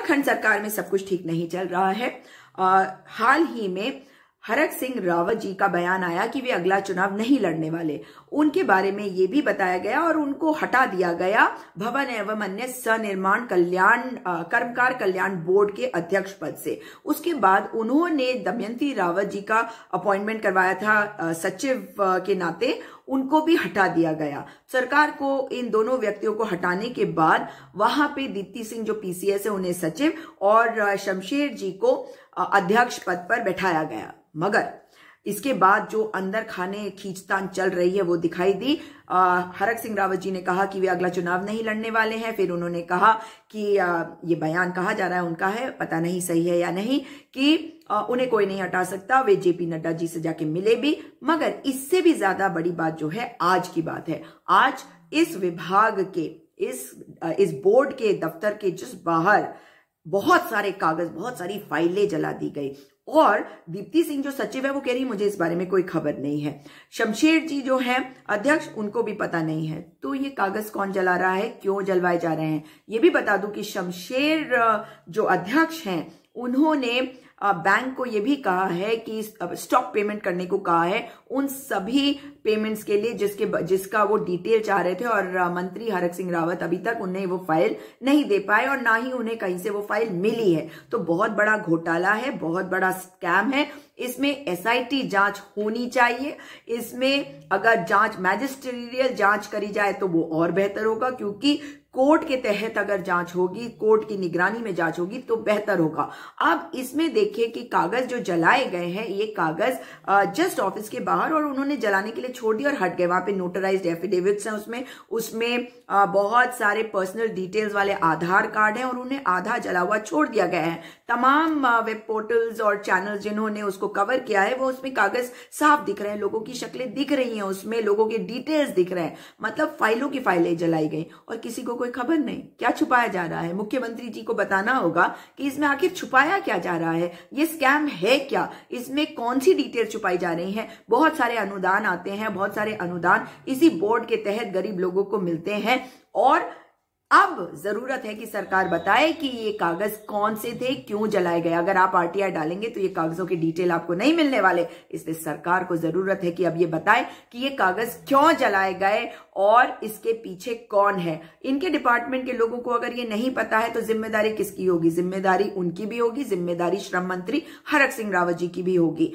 उत्तराखंड सरकार में सब कुछ ठीक नहीं चल रहा है। आ, हाल ही में हरक सिंह रावत जी का बयान आया कि वे अगला चुनाव नहीं लड़ने वाले। उनके बारे में ये भी बताया गया और उनको हटा दिया गया भवन एवं अन्य सनिर्माण कल्याण कर्मकार कल्याण बोर्ड के अध्यक्ष पद से। उसके बाद उन्होंने दमयंती रावत जी का अपॉइंटमेंट करवाया था सचिव के नाते। उनको भी हटा दिया गया। सरकार को इन दोनों व्यक्तियों को हटाने के बाद वहाँ पे दीप्ति सिंह, जो पीसीएस है, उन्हें सचिव और शमशेर जी को अध्यक्ष पद पर बैठाया गया। मगर इसके बाद जो अंदर खाने खींचतान चल रही है वो दिखाई दी। हरक सिंह रावत जी ने कहा कि वे अगला चुनाव नहीं लड़ने वाले हैं। फिर उन्होंने कहा कि आ, ये बयान कहा जा रहा है उनका है पता नहीं सही है या नहीं कि आ, उन्हें कोई नहीं हटा सकता वे जेपी नड्डा जी से जाके मिले भी। मगर इससे भी ज़्यादा बड़ी बात जो है आज की बात है। आज इस विभाग के इस इस बोर्ड के दफ्तर के जिस बाहर बहुत सारे कागज़ बहुत सारी फाइलें जला दी गई और दीप्ति सिंह जो सचिव है, वो कह रही मुझे इस बारे में कोई खबर नहीं है। शमशेर जी जो है, अध्यक्ष, उनको भी पता नहीं है। तो ये कागज़ कौन जला रहा है, क्यों जलवाए जा रहे हैं? ये भी बता दूँ कि शमशेर जो अध्यक्ष हैं, उन्होंने बैंक को यह भी कहा है कि स्टॉक पेमेंट करने को कहा है। उन सभी पेमेंट्स के लिए जिसके जिसका वो डिटेल चाह रहे थे और मंत्री हरक सिंह रावत अभी तक उन्हें वो फ़ाइल नहीं दे पाए और ना ही उन्हें कहीं से वो फ़ाइल मिली है। तो बहुत बड़ा घोटाला है, बहुत बड़ा स्कैम है। इसमें एसआईटी जाँच होनी चाहिए। इसमें अगर जाँच मैजिस्ट्रियल जाँच करी जाए तो वो और बेहतर होगा, क्योंकि कोर्ट के तहत अगर जाँच होगी, कोर्ट की निगरानी में जाँच होगी तो बेहतर होगा। अब इसमें देखिए कि कागज़ जो जलाए गए हैं, ये कागज़ जस्ट ऑफ़िस के बाहर और उन्होंने जलाने के लिए छोड़ दिया और हट गए। वहाँ पे नोटराइज एफिडेविट्स हैं उसमें। उसमें बहुत सारे पर्सनल डिटेल्स वाले आधार कार्ड हैं और उन्हें आधा जला हुआ छोड़ दिया गया है। तमाम वेब पोर्टल्स और चैनल जिन्होंने उसको कवर किया है, वो उसमें कागज़ साफ़ दिख रहे हैं। लोगों की शक्लें दिख रही हैं उसमें, लोगों के डिटेल्स दिख रहे हैं। मतलब फाइलों की फाइलें जलाई गई और किसी को कोई खबर नहीं। क्या छुपाया जा रहा है? मुख्यमंत्री जी को बताना होगा कि इसमें आखिर छुपाया क्या जा रहा है? ये स्कैम है क्या? इसमें कौन सी डिटेल छुपाई जा रही है? बहुत सारे अनुदान आते हैं, बहुत सारे अनुदान इसी बोर्ड के तहत गरीब लोगों को मिलते हैं। और अब ज़रूरत है कि सरकार बताए कि ये कागज़ कौन से थे, क्यों जलाए गए। अगर आप आरटीआई डालेंगे तो ये कागजों की डिटेल आपको नहीं मिलने वाले। इसलिए सरकार को ज़रूरत है कि अब ये बताए कि ये कागज़ क्यों जलाए गए और इसके पीछे कौन है। इनके डिपार्टमेंट के लोगों को अगर ये नहीं पता है तो ज़िम्मेदारी किसकी होगी? ज़िम्मेदारी उनकी भी होगी, ज़िम्मेदारी श्रम मंत्री हरक सिंह रावत जी की भी होगी।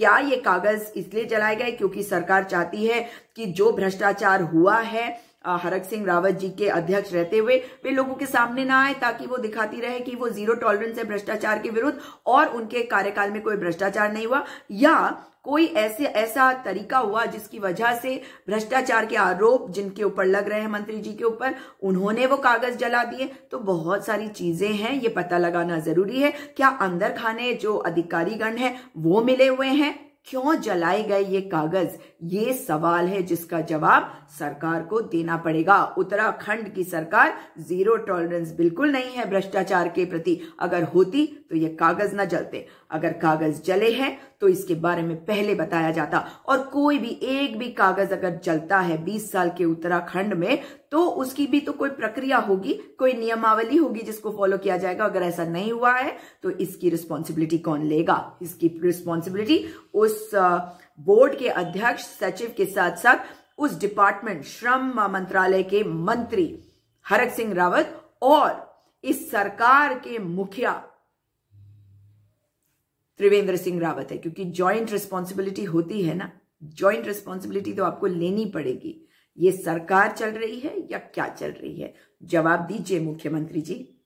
क्या ये कागज़ इसलिए जलाए गए क्योंकि सरकार चाहती है कि जो भ्रष्टाचार हुआ है हरक सिंह रावत जी के अध्यक्ष रहते हुए वे लोगों के सामने ना आए ताकि वो दिखाती रहे कि वो ज़ीरो टॉलरेंस है भ्रष्टाचार के विरुद्ध और उनके कार्यकाल में कोई भ्रष्टाचार नहीं हुआ या कोई ऐसे, ऐसा तरीका हुआ जिसकी वजह से भ्रष्टाचार के आरोप जिनके ऊपर लग रहे हैं मंत्री जी के ऊपर, उन्होंने वो कागज़ जला दिए। तो बहुत सारी चीज़ें हैं, ये पता लगाना ज़रूरी है। क्या अंदर खाने जो अधिकारीगण है, वो मिले हुए हैं? क्यों जलाए गए ये कागज़? ये सवाल है जिसका जवाब सरकार को देना पड़ेगा। उत्तराखंड की सरकार ज़ीरो टॉलरेंस बिल्कुल नहीं है भ्रष्टाचार के प्रति। अगर होती तो ये कागज़ न जलते। अगर कागज़ जले हैं तो इसके बारे में पहले बताया जाता। और कोई भी एक भी कागज़ अगर जलता है 20 साल के उत्तराखंड में तो उसकी भी तो कोई प्रक्रिया होगी, कोई नियमावली होगी जिसको फॉलो किया जाएगा। अगर ऐसा नहीं हुआ है तो इसकी रिस्पॉन्सिबिलिटी कौन लेगा? इसकी रिस्पॉन्सिबिलिटी उस बोर्ड के अध्यक्ष, सचिव के साथ साथ उस डिपार्टमेंट श्रम मंत्रालय के मंत्री हरक सिंह रावत और इस सरकार के मुखिया त्रिवेंद्र सिंह रावत है। क्योंकि ज्वाइंट रिस्पॉन्सिबिलिटी होती है ना ज्वाइंट रिस्पॉन्सिबिलिटी तो आपको लेनी पड़ेगी। ये सरकार चल रही है या क्या चल रही है? जवाब दीजिए मुख्यमंत्री जी।